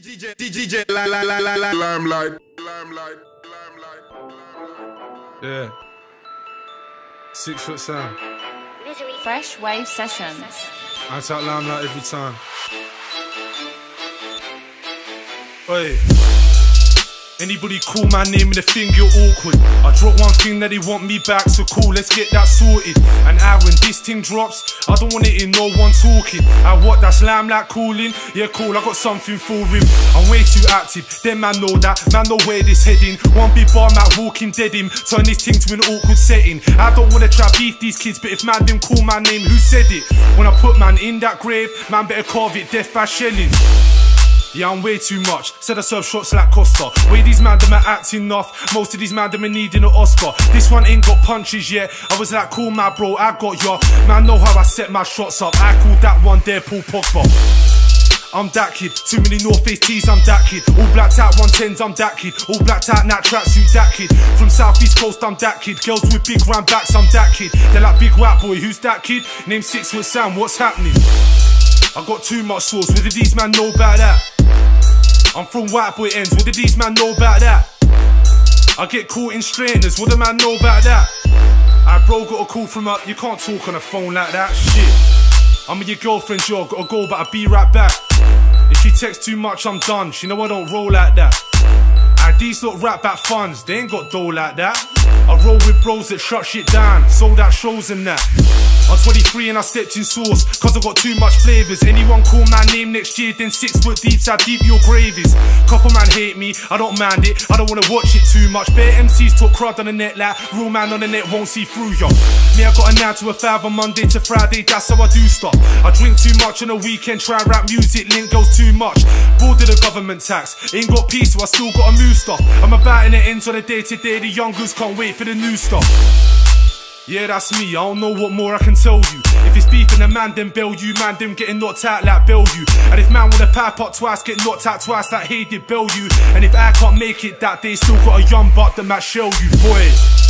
DJ, DJ, la la la la la, limelight, limelight, limelight. Yeah. Six foot Sam. Fresh Wave Sessions. I talk limelight every time. Oi. Anybody call my name and the thing get awkward. I drop one thing that they want me back, so cool, let's get that sorted. And I when this thing drops, I don't want it in no one talking. I what that's limelight calling? Yeah, cool, I got something for him. I'm way too active, them man know that, man know where this heading. One big bar, man walking dead him, turn this thing to an awkward setting. I don't wanna try beef these kids, but if man them call my name, who said it? When I put man in that grave, man better carve it death by shelling. Yeah, I'm way too much. Said I serve shots like Costa. Way these man them are acting off. Most of these man them are needing an Oscar. This one ain't got punches yet. I was like, cool, my bro, I got ya. Man, know how I set my shots up. I called that one there, Paul Pogba. I'm that kid, too many North Face tees, I'm that kid. All blacked out 110s, I'm that kid. All blacked out nat tracksuit, that kid. From South East Coast, I'm that kid. Girls with big round backs, I'm that kid. They're like big white boy, who's that kid? Name six foot Sam, what's happening? I got too much sauce, what did these man know about that? I'm from white boy ends, what did these man know about that? I get caught in straighteners, what the man know about that? I bro got a call from her, you can't talk on a phone like that, shit. I'm with your girlfriend, yo, gotta go, but I'll be right back. If she texts too much, I'm done, she know I don't roll like that. I these lot rap back funds, they ain't got dough like that. I roll with bros that shut shit down, sold out shows and that. I'm 23 and I stepped in sauce, cause I got too much flavours. Anyone call my name next year, then six foot deep, how deep your grave is. Couple man hate me, I don't mind it, I don't wanna watch it too much. Bare MCs talk crud on the net like real man on the net won't see through yo. Me, I got a 9 to a 5 on Monday to Friday, that's how I do stuff. I drink too much on the weekend, try rap music, link goes too much. Bored of the government tax, ain't got peace, so I still gotta move stuff. I'm about in the ends on the day to day, the youngers can't wait for the new stuff. Yeah, that's me, I don't know what more I can tell you. If it's beef beefing a man, then bail you, man, them getting knocked out like bail you. And if man wanna pipe up twice, get knocked out twice like he did bail you. And if I can't make it that day, still got a young buck that might shell you, boy.